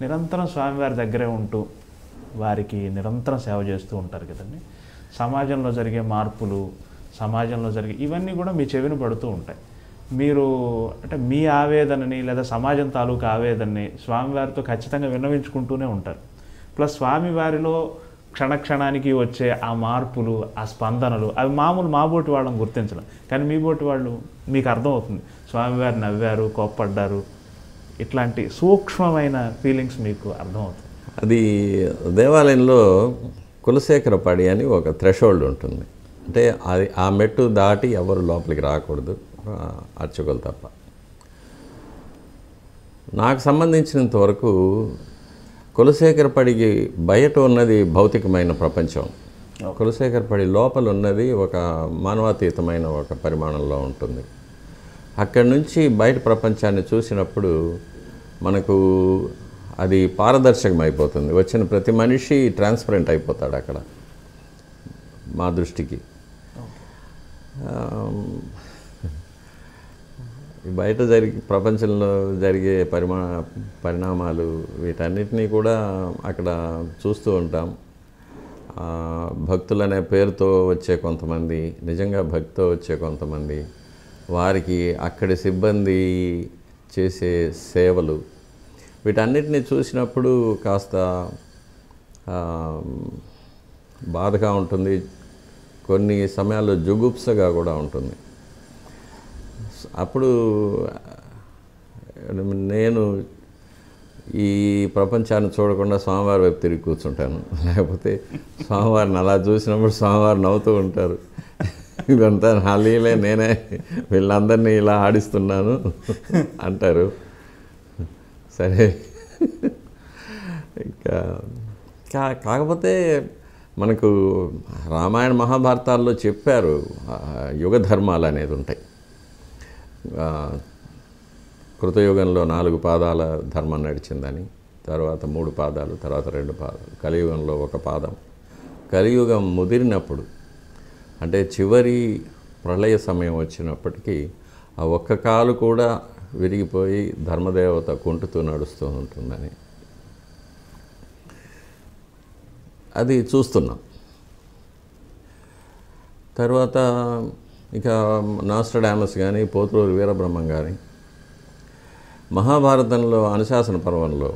నిరంతరం స్వామివారి దగ్గరే ఉంటూ వారికి నిరంతరం సేవ చేస్తూ ఉంటారు కదండి. సమాజంలో జరిగే మార్పులు సమాజంలో జరిగే ఇవన్నీ కూడా మీ చెవిన పడుతూ ఉంటాయి. మీరు అంటే మీ ఆవేదనని లేదా సమాజం తాలూకు ఆవేదనని స్వామివారితో ఖచ్చితంగా విన్నవించుకుంటూనే ఉంటారు. ప్లస్ స్వామివారిలో క్షణక్షణానికి వచ్చే ఆ మార్పులు ఆ స్పందనలు అవి మామూలు మా బోటి వాళ్ళని గుర్తించలేం. కానీ మీ బోటి వాళ్ళు మీకు అర్థమవుతుంది. స్వామివారు నవ్వారు కోప్పడ్డారు ఇట్లాంటి సూక్ష్మమైన ఫీలింగ్స్ మీకు అర్థమవుతుంది. అది దేవాలయంలో కులశేఖర పడి అని ఒక థ్రెషోల్డ్ ఉంటుంది. అంటే అది ఆ మెట్టు దాటి ఎవరు లోపలికి రాకూడదు. అర్చకులు తప్ప. నాకు సంబంధించినంత వరకు కులశేఖర పడికి బయట ఉన్నది భౌతికమైన ప్రపంచం. కులశేఖర పడి లోపల ఉన్నది ఒక మానవాతీతమైన ఒక పరిమాణంలో ఉంటుంది. అక్కడి నుంచి బయట ప్రపంచాన్ని చూసినప్పుడు మనకు అది పారదర్శకం అయిపోతుంది వచ్చిన ప్రతి మనిషి ట్రాన్స్పరెంట్ అయిపోతాడు అక్కడ మా దృష్టికి. బయట జరిగి ప్రపంచంలో జరిగే పరిమా పరిణామాలు వీటన్నిటినీ కూడా అక్కడ చూస్తూ ఉంటాం. భక్తులనే పేరుతో వచ్చే కొంతమంది నిజంగా భక్తితో వచ్చే కొంతమంది వారికి అక్కడి సిబ్బంది చేసే సేవలు. వీటన్నిటిని చూసినప్పుడు కాస్త బాధగా ఉంటుంది. కొన్ని సమయాల్లో జుగుప్సగా కూడా ఉంటుంది. అప్పుడు నేను ఈ ప్రపంచాన్ని చూడకుండా స్వామివారి వైపు తిరిగి కూర్చుంటాను. లేకపోతే స్వామివారిని అలా చూసినప్పుడు స్వామివారు నవ్వుతూ ఉంటారు. ఇదంతా హాలీలే నేనే వీళ్ళందరినీ ఇలా ఆడిస్తున్నాను అంటారు. సరే. ఇంకా కా కాకపోతే మనకు రామాయణ మహాభారతాల్లో చెప్పారు యుగ ధర్మాలు అనేది ఉంటాయి. కృతయుగంలో నాలుగు పాదాల ధర్మం నడిచిందని తర్వాత మూడు పాదాలు తర్వాత రెండు పాదాలు కలియుగంలో ఒక పాదం. కలియుగం ముదిరినప్పుడు అంటే చివరి ప్రళయ సమయం వచ్చినప్పటికీ ఆ ఒక్క కాలు కూడా విరిగిపోయి ధర్మదేవత కుంటుతూ నడుస్తూ ఉంటుందని అది చూస్తున్నాం. తర్వాత ఇక నాస్ట్రడామస్ కానీ పోతులూరు వీరబ్రహ్మం కానీ మహాభారతంలో అనుశాసన పర్వంలో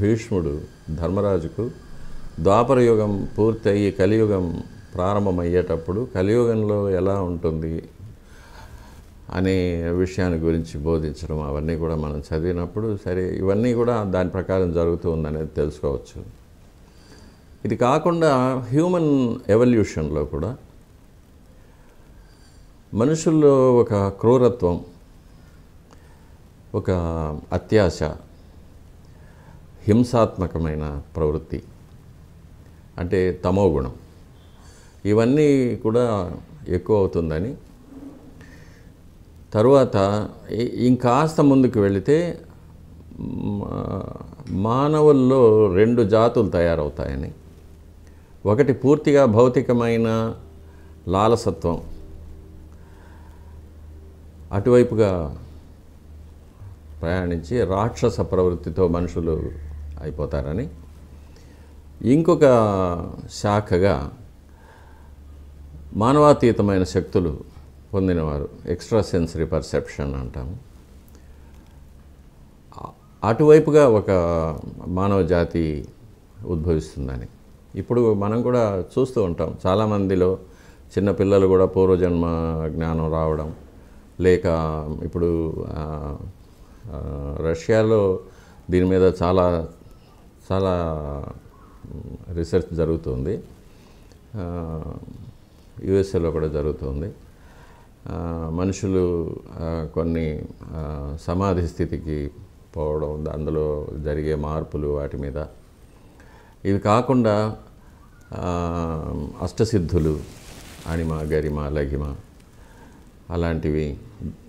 భీష్ముడు ధర్మరాజుకు ద్వాపర యుగం పూర్తయి కలియుగం ప్రారంభమయ్యేటప్పుడు కలియుగంలో ఎలా ఉంటుంది అనే విషయాన్ని గురించి బోధించడం అవన్నీ కూడా మనం చదివినప్పుడు సరే ఇవన్నీ కూడా దాని ప్రకారం జరుగుతూ ఉందనేది తెలుసుకోవచ్చు. ఇది కాకుండా హ్యూమన్ ఎవల్యూషన్లో కూడా మనుషుల్లో ఒక క్రూరత్వం ఒక అత్యాశ హింసాత్మకమైన ప్రవృత్తి అంటే తమోగుణం. ఇవన్నీ కూడా ఎక్కువ అవుతుందని. తరువాత ఇంకాస్త ముందుకు వెళితే మానవుల్లో రెండు జాతులు తయారవుతాయని. ఒకటి పూర్తిగా భౌతికమైన లాలసత్వం. అటువైపుగా ప్రయాణించి రాక్షస ప్రవృత్తితో మనుషులు అయిపోతారని. ఇంకొక శాఖగా మానవాతీతమైన శక్తులు పొందినవారు ఎక్స్ట్రా సెన్సరీ పర్సెప్షన్ అంటాము. అటువైపుగా ఒక మానవ జాతి ఉద్భవిస్తుందని. ఇప్పుడు మనం కూడా చూస్తూ ఉంటాం. చాలామందిలో చిన్నపిల్లలు కూడా పూర్వజన్మ జ్ఞానం రావడం లేక ఇప్పుడు రష్యాలో దీని మీద చాలా చాలా రీసెర్చ్ జరుగుతుంది. యుఎస్ఏలో కూడా జరుగుతుంది. మనుషులు కొన్ని సమాధి స్థితికి పోవడం అందులో జరిగే మార్పులు వాటి మీద. ఇవి కాకుండా అష్టసిద్ధులు అణిమ గరిమ లఘిమ అలాంటివి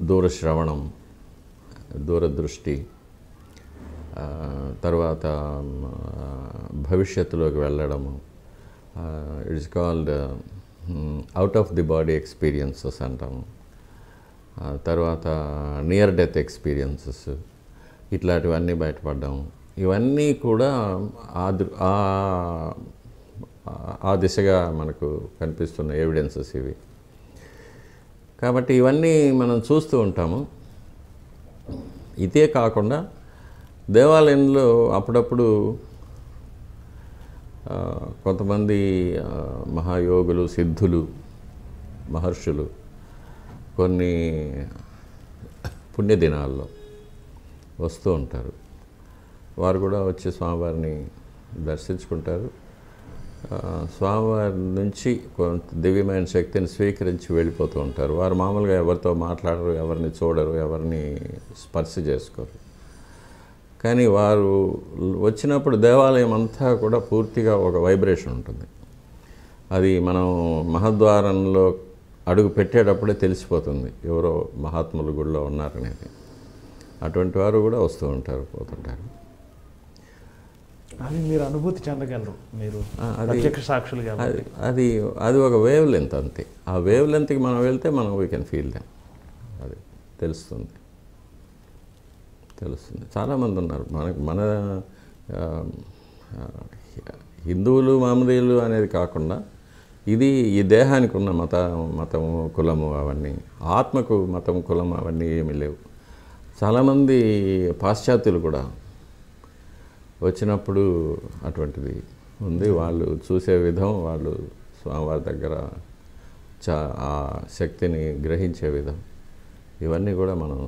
దూరశ్రవణం దూరదృష్టి తర్వాత భవిష్యత్తులోకి వెళ్ళడము it's called out of the body experiences అంటాము తర్వాత నియర్ డెత్ ఎక్స్పీరియన్సెస్ ఇట్లాంటివన్నీ బయటపడ్డాము ఇవన్నీ కూడా ఆ ఆ- దిశగా మనకు కనిపిస్తున్న ఎవిడెన్సెస్ ఇవి. కాబట్టి ఇవన్నీ మనం చూస్తూ ఉంటాము. ఇదే కాకుండా దేవాలయంలో అప్పుడప్పుడు కొంతమంది మహాయోగులు సిద్ధులు మహర్షులు కొన్ని పుణ్యదినాల్లో వస్తూ ఉంటారు. వారు కూడా వచ్చి స్వామివారిని దర్శించుకుంటారు. స్వామివారి నుంచి కొంత దివ్యమైన శక్తిని స్వీకరించి వెళ్ళిపోతూ ఉంటారు. వారు మామూలుగా ఎవరితో మాట్లాడరు ఎవరిని చూడరు ఎవరిని స్పర్శ చేసుకోరు. కానీ వారు వచ్చినప్పుడు దేవాలయం అంతా కూడా పూర్తిగా ఒక వైబ్రేషన్ ఉంటుంది. అది మనం మహద్వారంలో అడుగు పెట్టేటప్పుడే తెలిసిపోతుంది ఎవరో మహాత్ములు గుడిలో ఉన్నారనేది. అటువంటి వారు కూడా వస్తూ ఉంటారు పోతుంటారు. మీరు అనుభూతి చెందగలరు మీరు ఆ, అది- ప్రత్యక్ష అది ఒక వేవ్ లెంత్ అంతే. ఆ వేవ్ లెంత్కి మనం వెళ్తే మనం వీ కెన్ ఫీల్ దెమ్ అది తెలుస్తుంది. తెలుస్తుంది. చాలామంది ఉన్నారు మనకు మన హిందువులు మామూలీలు అనేది కాకుండా ఇది ఈ దేహానికి ఉన్న మత మతము కులము అవన్నీ ఆత్మకు మతం కులం అవన్నీ ఏమీ లేవు. చాలామంది పాశ్చాత్యులు కూడా వచ్చినప్పుడు అటువంటిది ఉంది. వాళ్ళు చూసే విధం వాళ్ళు స్వామివారి దగ్గర చా ఆ శక్తిని గ్రహించే విధం. ఇవన్నీ కూడా మనం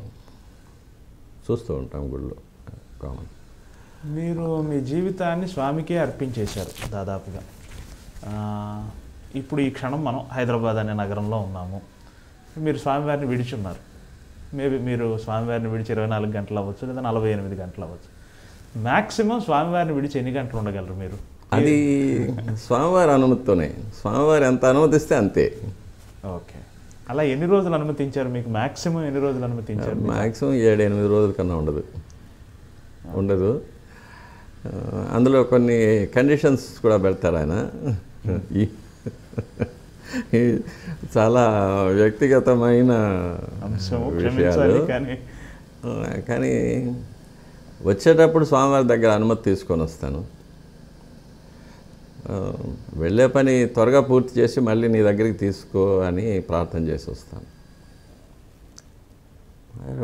చూస్తూ ఉంటాం గుళ్ళో. కామన్. మీరు మీ జీవితాన్ని స్వామికే అర్పించేశారు దాదాపుగా. ఇప్పుడు ఈ క్షణం మనం హైదరాబాద్ అనే నగరంలో ఉన్నాము. మీరు స్వామివారిని విడిచున్నారు. మేబీ మీరు స్వామివారిని విడిచి ఇరవై నాలుగు గంటలు అవ్వచ్చు లేదా నలభై ఎనిమిది గంటలు అవ్వచ్చు. మ్యాక్సిమం స్వామివారిని విడిచి ఎన్ని గంటలు ఉండగలరు మీరు? అది స్వామివారి అనుమతితోనే. స్వామివారి ఎంత అనుమతిస్తే అంతే. ఓకే. అలా ఎన్ని రోజులు అనుమతించారు? మీకు మ్యాక్సిమం ఎన్ని రోజులు అనుమతించారు? మ్యాక్సిమం ఏడు ఎనిమిది రోజుల కన్నా ఉండదు. ఉండదు. అందులో కొన్ని కండిషన్స్ కూడా పెడతారు ఆయన. చాలా వ్యక్తిగతమైన విషయాలు. కానీ వచ్చేటప్పుడు స్వామివారి దగ్గర అనుమతి తీసుకొని వస్తాను. వెళ్ళే పని త్వరగా పూర్తి చేసి మళ్ళీ నీ దగ్గరికి తీసుకో అని ప్రార్థన చేసి వస్తాను.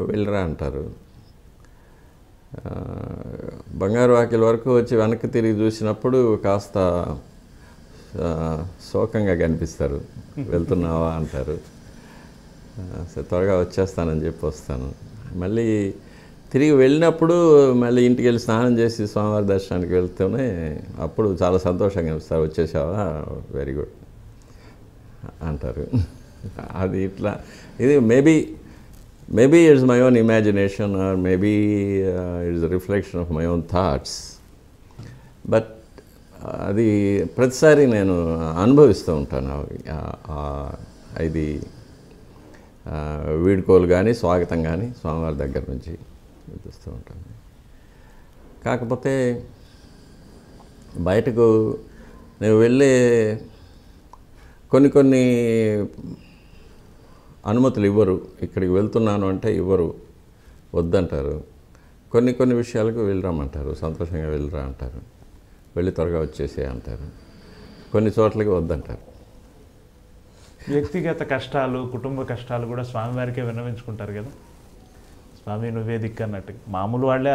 వెళ్ళరా అంటారు. బంగారు వాకిల వరకు వచ్చి వెనక్కి తిరిగి చూసినప్పుడు కాస్త శోకంగా కనిపిస్తారు. వెళ్తున్నావా అంటారు. సరే త్వరగా వచ్చేస్తానని చెప్పి వస్తాను. మళ్ళీ తిరిగి వెళ్ళినప్పుడు మళ్ళీ ఇంటికి వెళ్ళి స్నానం చేసి స్వామివారి దర్శనానికి వెళ్తూనే అప్పుడు చాలా సంతోషంగా అనిపిస్తారు వచ్చేసావా? వెరీ గుడ్ అంటారు. అది ఇట్లా. ఇది maybe maybe it's my own imagination or maybe it's reflection of my own thoughts but అది ప్రతిసారి నేను అనుభవిస్తూ ఉంటాను. ఇది వీడ్కోలు కానీ స్వాగతం కానీ స్వామివారి దగ్గర నుంచి. చూస్తూ ఉంటాను. కాకపోతే బయటకు నేను వెళ్ళే కొన్ని కొన్ని అనుమతులు ఇవ్వరు. ఇక్కడికి వెళ్తున్నాను అంటే ఇవ్వరు. వద్దంటారు. కొన్ని కొన్ని విషయాలకు వెళ్ళరామంటారు. సంతోషంగా వెళ్ళరా అంటారు. వెళ్ళి త్వరగా వచ్చేసే అంటారు. కొన్ని చోట్లకి వద్దంటారు. వ్యక్తిగత కష్టాలు కుటుంబ కష్టాలు కూడా స్వామివారికే విన్నవించుకుంటారు కదా. స్వామి నువ్వే దిక్కు అన్నట్టు మామూలు వాళ్ళే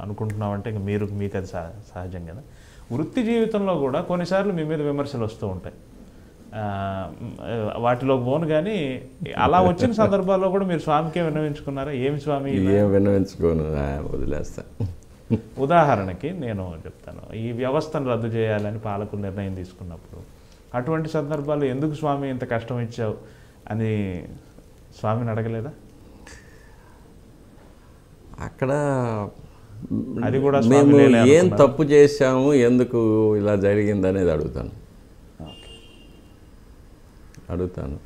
అనుకుంటున్నామంటే ఇంక మీరు మీకు అది సహ- సహజం కదా. వృత్తి జీవితంలో కూడా కొన్నిసార్లు మీ మీద విమర్శలు వస్తూ ఉంటాయి. వాటిలోకి పోను కానీ అలా వచ్చిన సందర్భాల్లో కూడా మీరు స్వామికే విన్నవించుకున్నారా? ఏమి స్వామి? ఏం విన్నవించుకోను? వదిలేస్తా. ఉదాహరణకి నేను చెప్తాను. ఈ వ్యవస్థను రద్దు చేయాలని పాలకులు నిర్ణయం తీసుకున్నప్పుడు అటువంటి సందర్భాల్లో ఎందుకు స్వామి ఇంత కష్టం ఇచ్చావు? అని స్వామిని అడగలేదా? అక్కడ అది కూడా మేము ఏం? తప్పు చేశాము ఎందుకు ఇలా జరిగింది అనేది అడుగుతాను. అడుగుతాను.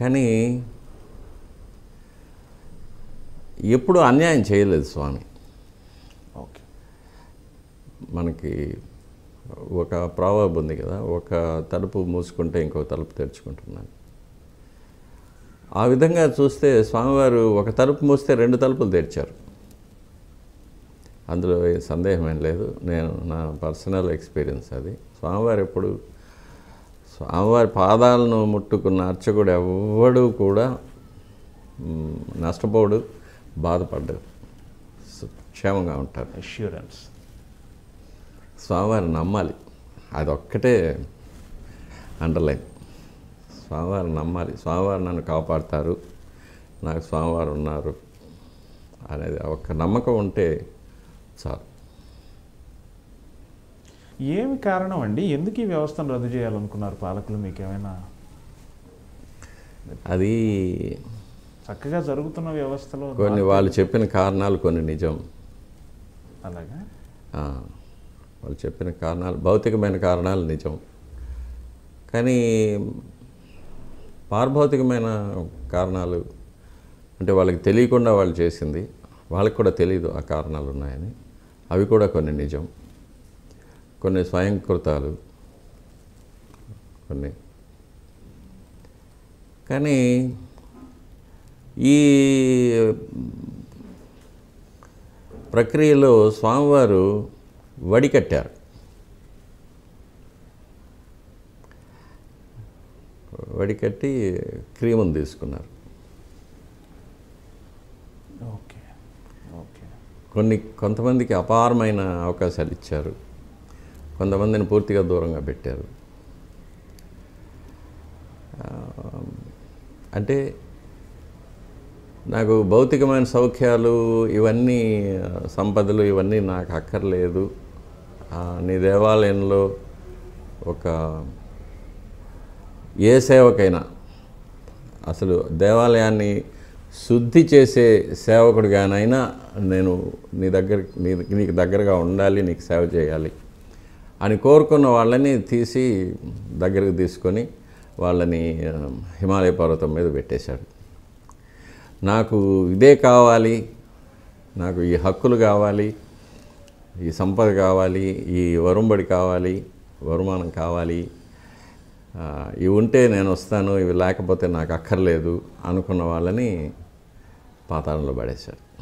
కానీ ఎప్పుడు అన్యాయం చేయలేదు స్వామి. ఓకే. మనకి ఒక ప్రావర్బ్ ఉంది కదా ఒక తలుపు మూసుకుంటే ఇంకో తలుపు తెరుచుకుంటున్నాను. ఆ విధంగా చూస్తే స్వామివారు ఒక తలుపు మూస్తే రెండు తలుపులు తెరిచారు. అందులో ఏ సందేహం ఏం లేదు. నేను నా పర్సనల్ ఎక్స్పీరియన్స్ అది. స్వామివారు ఎప్పుడు స్వామివారి పాదాలను ముట్టుకున్న అర్చకుడు ఎవ్వడు కూడా నష్టపోడు బాధపడ్డు. క్షేమంగా ఉంటారు. అష్యూరెన్స్ స్వామివారిని నమ్మాలి. అదొక్కటే అండర్లైన్. స్వామివారిని నమ్మాలి. స్వామివారు నన్ను కాపాడతారు. నాకు స్వామివారు ఉన్నారు అనేది ఒక్క నమ్మకం ఉంటే చాలు. ఏమి కారణం అండి? ఎందుకు ఈ వ్యవస్థను రద్దు చేయాలనుకున్నారు పాలకులు? మీకు ఏమైనా అది చక్కగా జరుగుతున్న వ్యవస్థలో కొన్ని వాళ్ళు చెప్పిన కారణాలు కొన్ని నిజం. అలాగా? వాళ్ళు చెప్పిన కారణాలు భౌతికమైన కారణాలు నిజం. కానీ పారభౌతికమైన కారణాలు అంటే వాళ్ళకి తెలియకుండా వాళ్ళు చేసింది వాళ్ళకి కూడా తెలియదు ఆ కారణాలు ఉన్నాయని. అవి కూడా కొన్ని నిజం. కొన్ని స్వయంకృతాలు. కొన్ని. కానీ ఈ ప్రక్రియలో స్వామివారు వడికట్టారు. వడికట్టి క్రీమును తీసుకున్నారు. ఓకే. ఓకే. కొన్ని కొంతమందికి అపారమైన అవకాశాలు ఇచ్చారు. కొంతమందిని పూర్తిగా దూరంగా పెట్టారు. అంటే నాకు భౌతికమైన సౌఖ్యాలు ఇవన్నీ సంపదలు ఇవన్నీ నాకు అక్కర్లేదు. నీ దేవాలయంలో ఒక ఏ సేవకైనా. అసలు దేవాలయాన్ని శుద్ధి చేసే సేవకుడిగానైనా నేను నీ దగ్గర నీ నీకు దగ్గరగా ఉండాలి నీకు సేవ చేయాలి అని కోరుకున్న వాళ్ళని తీసి దగ్గరకు తీసుకొని వాళ్ళని హిమాలయ పర్వతం మీద పెట్టేశాడు. నాకు ఇదే కావాలి నాకు ఈ హక్కులు కావాలి ఈ సంపద కావాలి ఈ వరుంబడి కావాలి వరుమానం కావాలి ఇవి ఉంటే నేను వస్తాను ఇవి లేకపోతే నాకు అక్కర్లేదు అనుకున్న వాళ్ళని పాతాళంలో పడేశాడు